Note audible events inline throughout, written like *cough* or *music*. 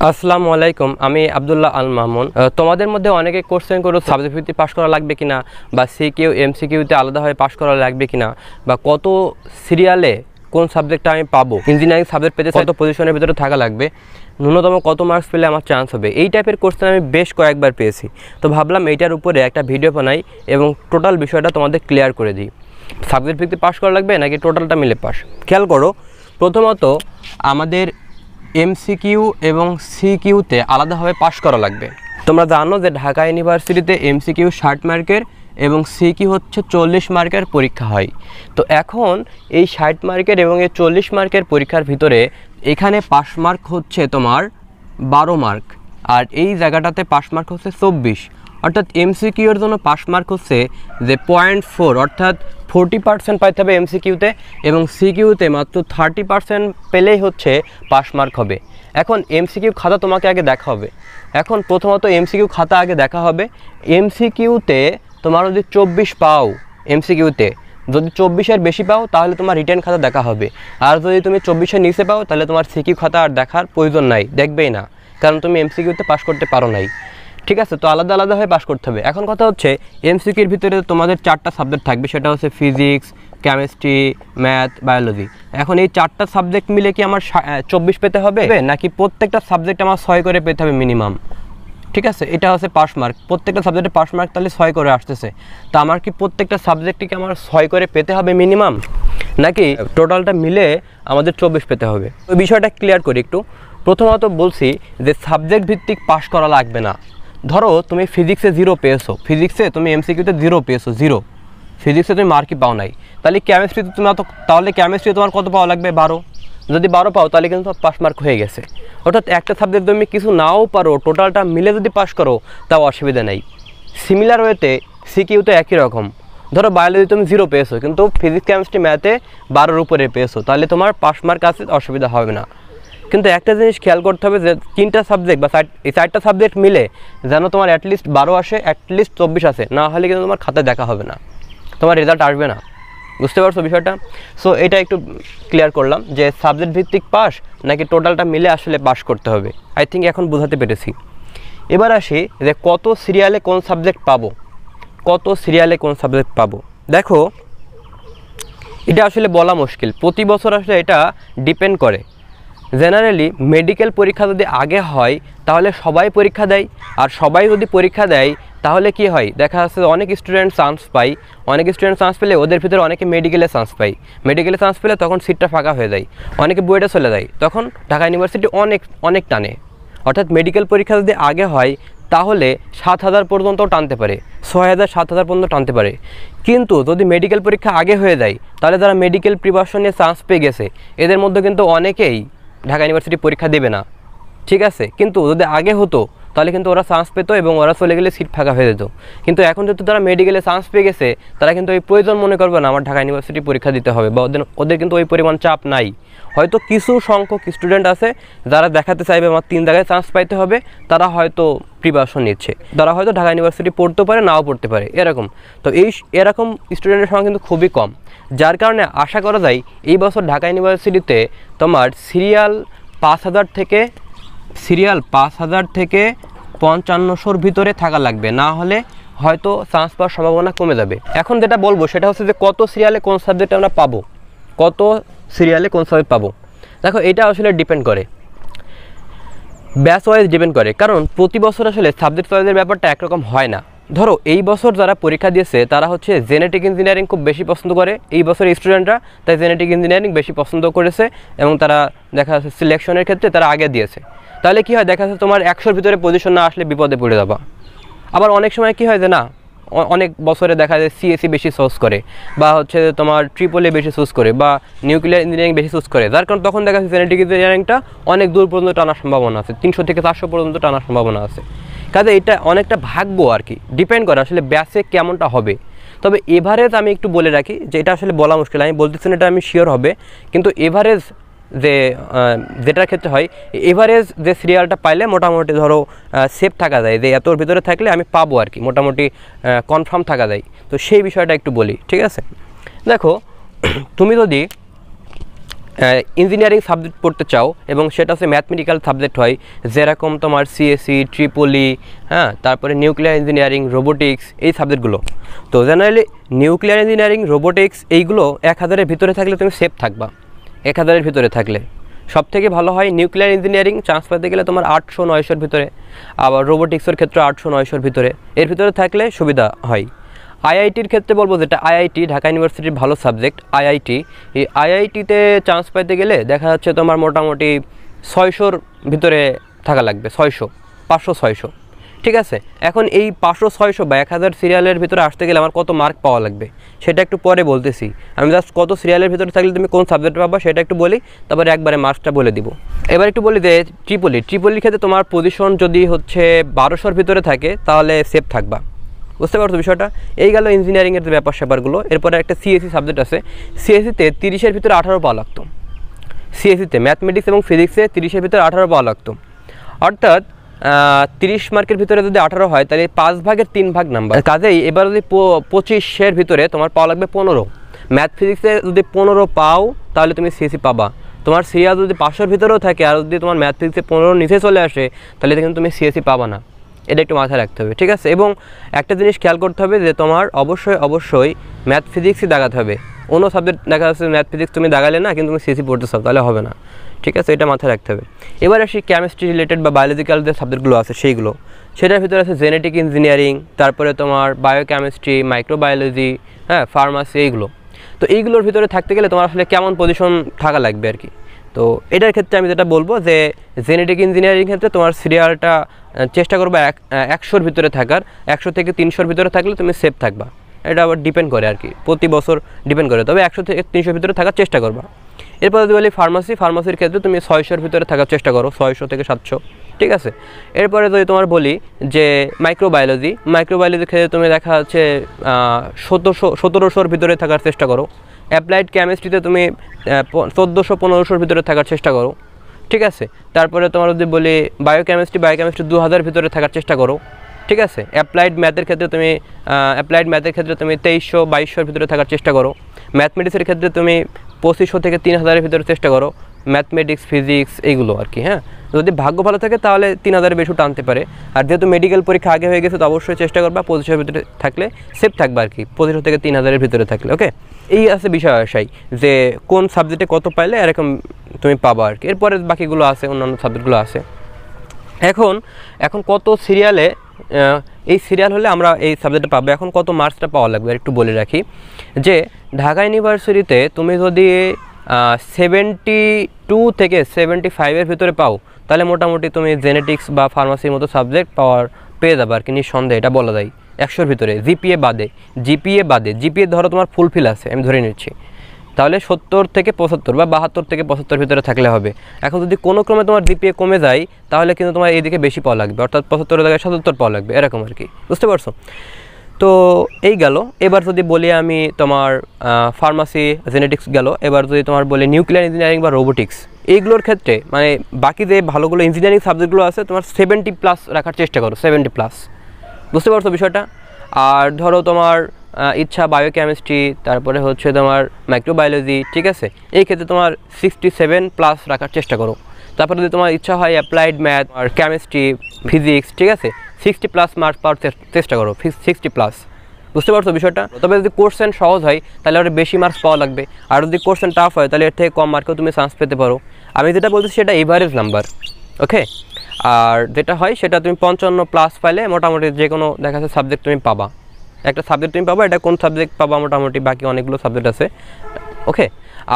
আসসালামু আলাইকুম আমি আবদুল্লাহ আল আহ, তোমাদের মধ্যে অনেকে কোশ্চেন করো সাবজেক্ট ভিত্তিক পাশ করা লাগবে কিনা বা সি সিকিউ এমসিকিউতে আলাদাভাবে পাশ করা লাগবে কিনা বা কত সিরিয়ালে কোন সাবজেক্টটা আমি পাবো ইঞ্জিনিয়ারিং সাবজেক্ট পেতে কত পজিশনের ভিতরে থাকা লাগবে ন্যূনতম কত মার্কস পেলে আমার চান্স হবে এই টাইপের কোশ্চেন আমি বেশ কয়েকবার পেয়েছি। তো ভাবলাম এইটার উপরে একটা ভিডিও বানাই এবং টোটাল বিষয়টা তোমাদের ক্লিয়ার করে দিই। সাবজেক্ট ভিত্তিক পাশ করা লাগবে নাকি টোটালটা মিলে পাস খেয়াল করো প্রথমত আমাদের এমসিকিউ এবং সিকিউতে আলাদাভাবে পাশ করা লাগবে। তোমরা জানো যে ঢাকা ইউনিভার্সিটিতে এমসিকিউ ষাট মার্কের এবং সিকিউ হচ্ছে চল্লিশ মার্কের পরীক্ষা হয়। তো এখন এই ষাট মার্কের এবং এই চল্লিশ মার্কের পরীক্ষার ভিতরে এখানে পাস মার্ক হচ্ছে তোমার বারো মার্ক আর এই জায়গাটাতে পাস মার্ক হচ্ছে চব্বিশ। অর্থাৎ এমসিকিউর জন্য পাস মার্ক হচ্ছে যে পয়েন্ট ফোর, অর্থাৎ ফোরটি পার্সেন্ট পাইতে হবে এমসিকিউতে এবং সিকিউতে মাত্র থার্টি পার্সেন্ট পেলেই হচ্ছে পাস মার্ক হবে। এখন এমসিকিউ খাতা তোমাকে আগে দেখা হবে। এখন প্রথমত এমসিকিউ খাতা আগে দেখা হবে। এমসিকিউতে তোমার যদি চব্বিশ পাও এমসিকিউতে, যদি চব্বিশের বেশি পাও তাহলে তোমার রিটার্ন খাতা দেখা হবে। আর যদি তুমি চব্বিশের নিচে পাও তাহলে তোমার সিকিউ খাতা আর দেখার প্রয়োজন নাই, দেখবেই না। কারণ তুমি এমসিকিউতে পাস করতে পারো নাই। ঠিক আছে, তো আলাদা আলাদা হয়ে পাস করতে হবে। এখন কথা হচ্ছে এমসিকিউর ভিতরে তোমাদের চারটা সাবজেক্ট থাকবে, সেটা হচ্ছে ফিজিক্স কেমিস্ট্রি ম্যাথ বায়োলজি এখন এই চারটা সাবজেক্ট মিলে কি আমার চব্বিশ পেতে হবে? নাকি প্রত্যেকটা সাবজেক্ট আমার ছয় করে পেতে হবে মিনিমাম ঠিক আছে, এটা হচ্ছে পাস মার্ক প্রত্যেকটা সাবজেক্টে পাস মার্ক তাহলে ছয় করে আসতেছে। তো আমার কি প্রত্যেকটা সাবজেক্টকে আমার ছয় করে পেতে হবে মিনিমাম নাকি টোটালটা মিলে আমাদের চব্বিশ পেতে হবে? ওই বিষয়টা ক্লিয়ার করি একটু। প্রথমত বলছি যে সাবজেক্ট ভিত্তিক পাস করা লাগবে না। ধরো তুমি ফিজিক্সে জিরো পেয়েছ ফিজিক্সে তুমি এমসিকিউতে জিরো পেয়েছ জিরো ফিজিক্সে তুমি মার্কই পাও নাই। তাহলে কেমিস্ট্রিতে তুমি অত তাহলে কেমিস্ট্রি তোমার কত পাওয়া লাগবে? বারো। যদি বারো পাও, তাহলে কিন্তু পাস মার্ক হয়ে গেছে। অর্থাৎ একটা সাবজেক্ট তুমি কিছু নাও পারো টোটালটা মিলে যদি পাস করো, তাও অসুবিধা নেই। সিমিলার ওয়েতে সিকিউ তো একই রকম। ধরো বায়োলজি তুমি জিরো পেয়েছ, কিন্তু ফিজিক্স কেমিস্ট্রি ম্যাথে বারোর উপরে পেয়েছ, তাহলে তোমার পাস মার্ক আছে, অসুবিধা হবে না। কিন্তু একটা জিনিস খেয়াল করতে হবে যে তিনটা সাবজেক্ট বা এই চারটা সাবজেক্ট মিলে যেন তোমার অ্যাটলিস্ট বারো আসে অ্যাটলিস্ট চব্বিশ আসে, না হলে কিন্তু তোমার খাতায় দেখা হবে না। তোমার রেজাল্ট আসবে না। বুঝতে পারছ বিষয়টা? সো এটা একটু ক্লিয়ার করলাম যে সাবজেক্ট ভিত্তিক পাস নাকি টোটালটা মিলে আসলে পাস করতে হবে। আই থিঙ্ক এখন বোঝাতে পেরেছি। এবার আসি যে কত সিরিয়ালে কোন সাবজেক্ট পাবো? কত সিরিয়ালে কোন সাবজেক্ট পাবো? দেখো, এটা আসলে বলা মুশকিল। প্রতি বছর আসলে এটা ডিপেন্ড করে। জেনারেলি মেডিকেল পরীক্ষা যদি আগে হয়, তাহলে সবাই পরীক্ষা দেয়। আর সবাই যদি পরীক্ষা দেয়, তাহলে কি হয়? দেখা যাচ্ছে অনেক স্টুডেন্ট চান্স পাই অনেক স্টুডেন্ট চান্স পেলে ওদের ভিতরে অনেকে মেডিকেলে চান্স পাই মেডিকেলে চান্স পেলে তখন সিটটা ফাঁকা হয়ে যায়। অনেকে বুয়েটে চলে যায়। তখন ঢাকা ইউনিভার্সিটি অনেক অনেক টানে। অর্থাৎ মেডিকেল পরীক্ষা যদি আগে হয়, তাহলে সাত হাজার পর্যন্ত টানতে পারে। ছয় হাজার, সাত হাজার পর্যন্ত টানতে পারে। কিন্তু যদি মেডিকেল পরীক্ষা আগে হয়ে যায়, তাহলে যারা মেডিকেল প্রিপারেশনে চান্স পেয়ে গেছে, এদের মধ্যে কিন্তু অনেকেই ঢাকা ইউনিভার্সিটি পরীক্ষা দেবে না। ঠিক আছে? কিন্তু যদি আগে হতো তাহলে কিন্তু ওরা চান্স পেতো এবং ওরা চলে গেলে সিট ফাঁকা হয়ে যেত। কিন্তু এখন যেহেতু তারা মেডিকেলে চান্স পেয়ে গেছে, তারা কিন্তু ওই প্রয়োজন মনে করবে না, আমার ঢাকা ইউনিভার্সিটি পরীক্ষা দিতে হবে বা ওদের ওদের কিন্তু ওই পরিমাণ চাপ নাই। হয়তো কিছু সংখ্যক স্টুডেন্ট আছে যারা দেখাতে চাইবে আমার তিন জায়গায় চান্স পাইতে হবে, তারা হয়তো প্রিপারেশন নিচ্ছে। তারা হয়তো ঢাকা ইউনিভার্সিটি পড়তে পারে, নাও পড়তে পারে, এরকম। তো এই এরকম স্টুডেন্টের সংখ্যা কিন্তু খুবই কম। যার কারণে আশা করা যায় এই বছর ঢাকা ইউনিভার্সিটিতে তোমার সিরিয়াল পাঁচ হাজার থেকে সিরিয়াল পাঁচ হাজার থেকে পঞ্চান্নশোর ভিতরে থাকা লাগবে। না হলে হয়তো চান্স পাওয়ার সম্ভাবনা কমে যাবে। এখন যেটা বলব, সেটা হচ্ছে যে কত সিরিয়ালে কোন সাবজেক্ট আমরা পাবো? কত সিরিয়ালে কোন সাবজেক্ট পাবো? দেখো, এটা আসলে ডিপেন্ড করে। ব্যাচ ওয়াইজ ডিপেন্ড করে। কারণ প্রতি বছর আসলে সাবজেক্ট ওয়াইজের ব্যাপারটা একরকম হয় না। ধরো, এই বছর যারা পরীক্ষা দিয়েছে, তারা হচ্ছে জেনেটিক ইঞ্জিনিয়ারিং খুব বেশি পছন্দ করে। এই বছরের স্টুডেন্টরা তাই জেনেটিক ইঞ্জিনিয়ারিং বেশি পছন্দ করেছে এবং তারা দেখা যাচ্ছে সিলেকশনের ক্ষেত্রে তারা আগে দিয়েছে। তাহলে কি হয়, দেখা যাচ্ছে তোমার একশোর ভিতরে পজিশন না আসলে বিপদে পড়ে যাবা। আবার অনেক সময় কি হয় যে না অনেক বছরে দেখা যায় সিএসসি বেশি সোর্স করে, বা হচ্ছে তোমার ট্রিপলে বেশি চুজ করে, বা নিউক্লিয়ার ইঞ্জিনিয়ারিং বেশি চুজ করে, যার কারণে তখন দেখা যাচ্ছে জেনেটিক ইঞ্জিনিয়ারিংটা অনেক দূর পর্যন্ত টানার সম্ভাবনা আছে, তিনশো থেকে চারশো পর্যন্ত টানার সম্ভাবনা আছে। কাজে এটা অনেকটা ভাগ্য আর কি ডিপেন্ড করে আসলে ব্যাসে কেমনটা হবে। তবে এভারেজ আমি একটু বলে রাখি যে এটা আসলে বলা মুশকিল, আমি বলতেছি না এটা আমি শিওর হবে, কিন্তু এভারেজ যে যেটার ক্ষেত্রে হয়, এভারেজ যে সিরিয়ালটা পাইলে মোটামুটি ধরো সেফ থাকা যায়। যে এতর ভিতরে থাকলে আমি পাবো আর কি, মোটামুটি কনফার্ম থাকা যায়। তো সেই বিষয়টা একটু বলি, ঠিক আছে? দেখো, *clears throat* তুমি যদি ইঞ্জিনিয়ারিং সাবজেক্ট পড়তে চাও এবং সেটা হচ্ছে ম্যাথমেটিক্যাল সাবজেক্ট হয়, যেরকম তোমার সিএসসি ট্রিপলি হ্যাঁ তারপরে নিউক্লিয়ার ইঞ্জিনিয়ারিং রোবোটিক্স এই সাবজেক্টগুলো তো জেনারেলি নিউক্লিয়ার ইঞ্জিনিয়ারিং রোবোটিক্স এইগুলো এক হাজারের ভিতরে থাকলে তুমি সেফ থাকবা। এক হাজারের ভিতরে থাকলে। সব থেকে ভালো হয় নিউক্লিয়ার ইঞ্জিনিয়ারিং চান্স পেতে গেলে তোমার আটশো নয়শোর ভিতরে। আবার রোবোটিক্সের ক্ষেত্রে আটশো নয়শোর ভিতরে। এর ভিতরে থাকলে সুবিধা হয়। আইআইটির ক্ষেত্রে বলব যেটা আইআইটি, ঢাকা ইউনিভার্সিটির ভালো সাবজেক্ট, আইআইটি। এই আইআইটিতে চান্স পাইতে গেলে দেখা যাচ্ছে তোমার মোটামুটি ছয়শোর ভিতরে থাকা লাগবে, ছয়শো, পাঁচশো, ছয়শো। ঠিক আছে? এখন এই পাঁচশো, ছয়শো বা এক হাজার সিরিয়ালের ভিতরে আসতে গেলে আমার কত মার্ক পাওয়া লাগবে? সেটা একটু পরে বলতেছি। আমি জাস্ট কত সিরিয়ালের ভিতরে থাকলে তুমি কোন সাবজেক্ট পাবা সেটা একটু বলি, তারপরে একবারে মার্কসটা বলে দিব। এবার একটু বলি যে ট্রিপলি ট্রিপলির ক্ষেত্রে তোমার পজিশন যদি হচ্ছে বারোশোর ভিতরে থাকে, তাহলে সেফ থাকবা। বুঝতে পারছ বিষয়টা? এই গেল ইঞ্জিনিয়ারিংয়ের যে ব্যাপার স্যাপারগুলো। এরপরে একটা সিএসসি সাবজেক্ট আছে। সিএসসিতে তিরিশের ভিতরে আঠারো পাওয়া লাগতো। সিএসসিতে ম্যাথমেটিক্স এবং ফিজিক্সে তিরিশের ভিতরে আঠারো পাওয়া লাগতো। অর্থাৎ তিরিশ মার্কের ভিতরে যদি আঠারো হয়, তাহলে পাঁচ ভাগের তিন ভাগ নাম্বার কাজেই এবার যদি পঁচিশের ভিতরে তোমার পাওয়া লাগবে পনেরো। ম্যাথ ফিজিক্সে যদি পনেরো পাও, তাহলে তুমি সিএসসি পাবা। তোমার সিরিয়াল যদি পাঁচশোর ভিতরেও থাকে, আর যদি তোমার ম্যাথ ফিজিক্সে পনেরো নিচে চলে আসে, তাহলে কিন্তু তুমি সিএসসি পাবা না। এটা একটু মাথায় রাখতে হবে, ঠিক আছে? এবং একটা জিনিস খেয়াল করতে হবে যে তোমার অবশ্যই অবশ্যই ম্যাথ ফিজিক্সই দাগাতে হবে। অন্য সাবজেক্ট দেখা যাচ্ছে ম্যাথ ফিজিক্স তুমি দাগালে না, কিন্তু তুমি সিসি পড়তে চাও, তাহলে হবে না। ঠিক আছে, এটা মাথায় রাখতে হবে। এবার আসি কেমিস্ট্রি রিলেটেড বা বায়োলজিক্যাল যে সাবজেক্টগুলো আছে, সেইগুলো। সেটার ভিতরে আছে জেনেটিক ইঞ্জিনিয়ারিং তারপরে তোমার বায়োকেমিস্ট্রি মাইক্রোবায়োলজি হ্যাঁ ফার্মাসি এইগুলো। তো এইগুলোর ভিতরে থাকতে গেলে তোমার আসলে কেমন পজিশন থাকা লাগবে আর কি? তো এটার ক্ষেত্রে আমি যেটা বলব যে জেনেটিক ইঞ্জিনিয়ারিং ক্ষেত্রে তোমার সিরিয়ালটা চেষ্টা করব এক একশোর ভিতরে থাকার, একশো থেকে তিনশোর ভিতরে থাকলে তুমি সেফ থাকবা। এটা আবার ডিপেন্ড করে আর কি। প্রতি বছর ডিপেন্ড করে, তবে একশো থেকে তিনশোর ভিতরে থাকার চেষ্টা করবা। এরপর যদি বলি ফার্মাসি ফার্মাসির ক্ষেত্রে তুমি ছয়শোর ভিতরে থাকার চেষ্টা করো, ছয়শো থেকে সাতশো, ঠিক আছে? এরপরে যদি তোমার বলি যে মাইক্রোবায়োলজি মাইক্রোবায়োলজির ক্ষেত্রে তুমি দেখা যাচ্ছে সতেরোশো, সতেরোশোর ভিতরে থাকার চেষ্টা করো। অ্যাপ্লাইড কেমিস্ট্রিতে তুমি চোদ্দোশো, পনেরোশোর ভিতরে থাকার চেষ্টা করো, ঠিক আছে? তারপরে তোমার যদি বলি বায়োকেমিস্ট্রি বায়োকেমিস্ট্রি দু হাজার ভিতরে থাকার চেষ্টা করো, ঠিক আছে? অ্যাপ্লাইড ম্যাথের ক্ষেত্রে তুমি অ্যাপ্লাইড ম্যাথের ক্ষেত্রে তুমি তেইশশো, বাইশশোর ভিতরে থাকার চেষ্টা করো। ম্যাথমেটিক্সের ক্ষেত্রে তুমি পঁচিশশো থেকে তিন হাজারের ভিতরে চেষ্টা করো। ম্যাথমেটিক্স ফিজিক্স এইগুলো আর কি হ্যাঁ? যদি ভাগ্য ভালো থাকে তাহলে তিন হাজারের বেশি টানতে পারে। আর যেহেতু মেডিকেল পরীক্ষা আগে হয়ে গেছে, তো অবশ্যই চেষ্টা করবা পঁচিশের ভিতরে থাকলে সেফ থাকবে আর কি, পঁচিশশো থেকে তিন হাজারের ভিতরে থাকলে ওকে এই আছে বিষয় আশাই যে কোন সাবজেক্টে কত পাইলে এরকম তুমি পাবা আর কি। এরপরে বাকিগুলো আছে, অন্যান্য সাবজেক্টগুলো আছে। এখন এখন কত সিরিয়ালে এই সিরিয়াল হলে আমরা এই সাবজেক্টটা পাবো। এখন কত মার্কসটা পাওয়া লাগবে? একটু বলে রাখি যে, ঢাকা ইউনিভার্সিটিতে তুমি যদি সেভেন্টি টু থেকে সেভেন্টি ফাইভের ভিতরে পাও, তাহলে মোটামুটি তুমি জেনেটিক্স বা ফার্মাসির মতো সাবজেক্ট পাওয়ার, পেয়ে যাবে আর কি নিঃসন্দেহে, এটা বলা যায়। একশোর ভিতরে জিপিএ বাদে জিপিএ বাদে জিপিএ ধরো তোমার ফুলফিল আছে, আমি ধরে নিচ্ছি। তাহলে সত্তর থেকে পঁচাত্তর বা বাহাত্তর থেকে পঁচাত্তর ভিতরে থাকলে হবে। এখন যদি কোনো ক্রমে তোমার ডিপিএ কমে যায়, তাহলে কিন্তু তোমার এইদিকে বেশি পাওয়া লাগবে। অর্থাৎ পঁচাত্তরের জায়গায় সাতাত্তর পাওয়া লাগবে, এরকম আর কি। বুঝতে পারছ? তো এই গেল। এবার যদি বলি আমি তোমার ফার্মাসি জেনেটিক্স গেল। এবার যদি তোমার বলি নিউক্লিয়ার ইঞ্জিনিয়ারিং বা রোবোটিক্স এইগুলোর ক্ষেত্রে মানে বাকি যে ভালোগুলো ইঞ্জিনিয়ারিং সাবজেক্টগুলো আছে, তোমার সেভেন্টি প্লাস রাখার চেষ্টা করো সেভেন্টি প্লাস বুঝতে পারছ বিষয়টা? আর ধরো তোমার ইচ্ছা বায়োকেমিস্ট্রি তারপরে হচ্ছে তোমার মাইক্রোবায়োলজি ঠিক আছে? এই ক্ষেত্রে তোমার সিক্সটি সেভেন প্লাস রাখার চেষ্টা করো। তারপরে যদি তোমার ইচ্ছা হয় অ্যাপ্লাইড ম্যাথ আর কেমিস্ট্রি ফিজিক্স ঠিক আছে? সিক্সটি প্লাস মার্কস পাওয়ার চেষ্টা করো সিক্সটি প্লাস বুঝতে পারছ বিষয়টা? তবে যদি কোর্সেন সহজ হয়, তাহলে আরও বেশি মার্কস পাওয়া লাগবে। আর যদি কোর্সেন টাফ হয়, তাহলে এর থেকে কম মার্কেও তুমি চান্স পেতে পারো। আমি যেটা বলছি সেটা এভারেজ নাম্বার ওকে আর যেটা হয়, সেটা তুমি পঞ্চান্ন প্লাস পাইলে মোটামুটি যে কোনো দেখা যাচ্ছে সাবজেক্ট তুমি পাবা। একটা সাবজেক্ট তুমি পাবা, এটা কোন সাবজেক্ট পাবা মোটামুটি, বাকি অনেকগুলো সাবজেক্ট আছে। ওকে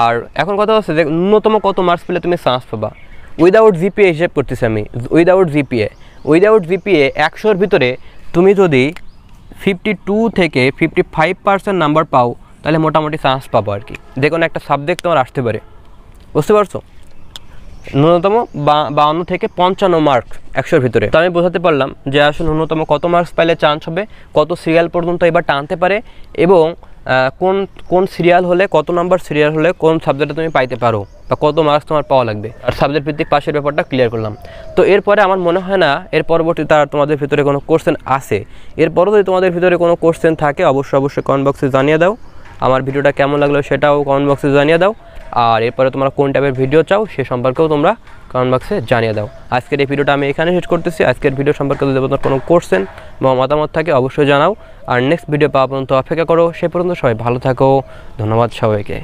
আর এখন কথা হচ্ছে যে, ন্যূনতম কত মার্কস পেলে তুমি চান্স পাবা? উইদাউট জিপিএ হিসেব করতেছি আমি উইদাউট জিপিএ উইদাউট জিপিএ একশোর ভিতরে তুমি যদি ফিফটি টু থেকে ফিফটি ফাইভ পার্সেন্ট নাম্বার পাও, তাহলে মোটামুটি চান্স পাবো আর কি। যে কোনো একটা সাবজেক্ট তোমার আসতে পারে। বুঝতে পারছ? ন্যূনতম বাউন্ন থেকে পঞ্চান্ন মার্ক একশোর ভিতরে। তো আমি বোঝাতে পারলাম যে আসলে ন্যূনতম কত মার্কস পাইলে চান্স হবে, কত সিরিয়াল পর্যন্ত এবার টানতে পারে এবং কোন কোন সিরিয়াল হলে, কত নাম্বার সিরিয়াল হলে, কোন সাবজেক্টে তুমি পাইতে পারো বা কত মার্কস তোমার পাওয়া লাগবে। আর সাবজেক্ট ভিত্তিক পাশের ব্যাপারটা ক্লিয়ার করলাম। তো এরপরে আমার মনে হয় না, এর পরবর্তী তার তোমাদের ভিতরে কোনো কোশ্চেন আসে এরপরও যদি তোমাদের ভিতরে কোনো কোশ্চেন থাকে, অবশ্যই অবশ্যই কমেন্ট বক্সে জানিয়ে দাও। আমার ভিডিওটা কেমন লাগল সেটাও কমেন্ট বক্সে জানিয়ে দাও। আর এরপরে তোমরা কোন টাইপের ভিডিও চাও সে সম্পর্কেও তোমরা কমেন্ট বক্সে জানিয়ে দাও। আজকের এই ভিডিওটা আমি এখানে শেষ করতেছি। আজকের ভিডিও সম্পর্কে যদি তোমার কোনো কোশ্চেন বা মতামত থাকে, অবশ্যই জানাও। আর নেক্সট ভিডিও পাওয়া পর্যন্ত অপেক্ষা করো। সে পর্যন্ত সবাই ভালো থাকো। ধন্যবাদ সবাইকে।